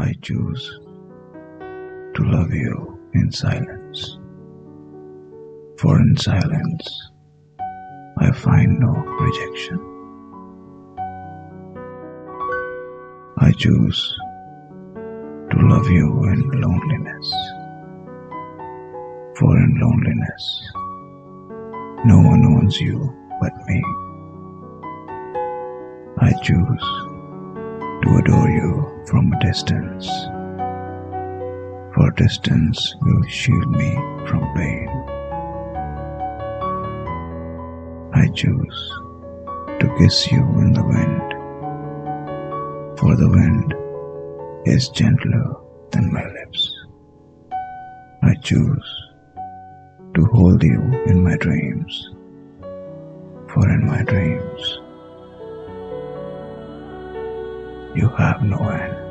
I choose to love you in silence. For in silence, I find no rejection. I choose to love you in loneliness. For in loneliness, no one owns you but me. I choose to adore you from a distance, for distance will shield me from pain. I choose to kiss you in the wind, for the wind is gentler than my lips. I choose to hold you in my dreams, for in my dreams you have no end.